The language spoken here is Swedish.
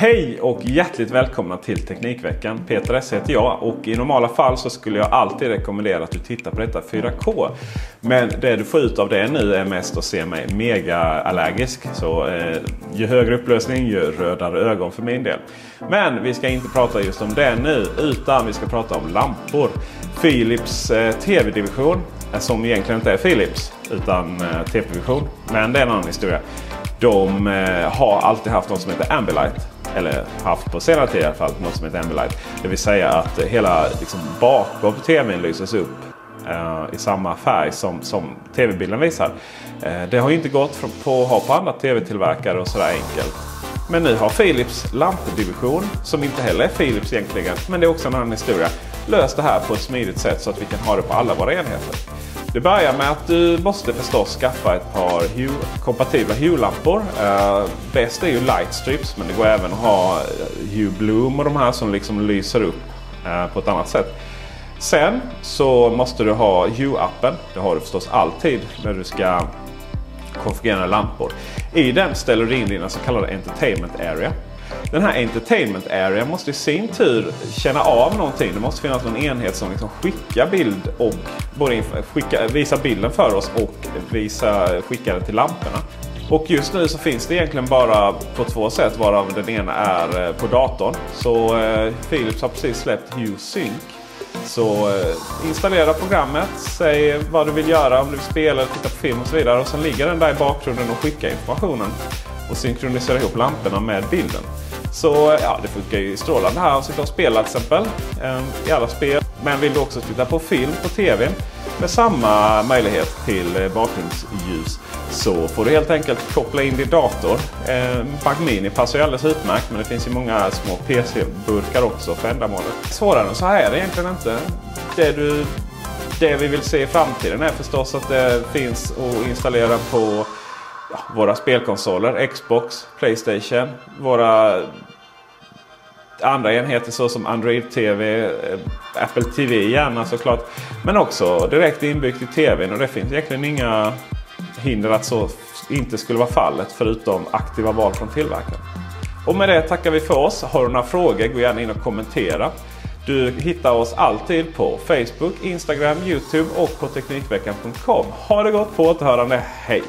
Hej och hjärtligt välkomna till Teknikveckan. Peter S heter jag och i normala fall så skulle jag alltid rekommendera att du tittar på detta 4K. Men det du får ut av det nu är mest att se mig mega allergisk. Så eh, ju högre upplösning ju rödare ögon för min del. Men vi ska inte prata just om det nu utan vi ska prata om lampor. Philips eh, TV-division eh, som egentligen inte är Philips utan eh, TV-division. Men det är en annan historia. De eh, har alltid haft något som heter Ambilight eller haft på senare tid i alla fall, något som heter Ambilight. Det vill säga att hela liksom, bakom tvn lyses upp eh, i samma färg som, som tv-bilden visar. Eh, det har inte gått på att ha på andra tv-tillverkare och sådär enkelt. Men nu har Philips lampdivision, som inte heller är Philips egentligen, men det är också en annan historia, löst det här på ett smidigt sätt så att vi kan ha det på alla våra enheter. Det börjar med att du måste förstås skaffa ett par Hue, kompatibla Hue-lampor. Uh, eh, bäst är ju Lightstrips men det går även att ha eh, Hue Bloom och de här som liksom lyser upp uh, på ett annat sätt. Sen så måste du ha Hue-appen. Det har du förstås alltid när du ska konfigurera lampor. I den ställer du in dina så kallade Entertainment Area. Den här Entertainment Area måste i sin tur känna av någonting. Det måste finnas någon enhet som liksom skickar bild och både skicka, visar bilden för oss och visa, skickar den till lamporna. Och just nu så finns det egentligen bara på två sätt varav den ena är eh, på datorn. Så eh, Philips har precis släppt Hue Sync. Så eh, installera programmet, säg vad du vill göra, om du vill spela, titta på film och så vidare. Och sen ligger den där i bakgrunden och skickar informationen och synkronisera ihop lamporna med bilden. Så ja, det funkar ju strålande här att sitta och spela till exempel ehm, i alla spel. Men vill du också titta på film på TV med samma möjlighet till eh, bakgrundsljus så får du helt enkelt koppla in din dator. Ehm, Mac Mini passar ju alldeles utmärkt men det finns ju många små PC-burkar också för ändamålet. Svårare än så här är det egentligen inte. Det, du, det vi vill se i framtiden är förstås att det finns att installera på våra spelkonsoler. Xbox, Playstation, våra andra enheter såsom Android TV, eh, Apple TV gärna såklart. Men också direkt inbyggt i TVn och det finns egentligen inga hinder att så inte skulle vara fallet förutom aktiva val från tillverkaren. Och med det tackar vi för oss. Har du några frågor gå gärna in och kommentera. Du hittar oss alltid på Facebook, Instagram, Youtube och på Teknikveckan.com. Ha det gott på återhörande. Hej!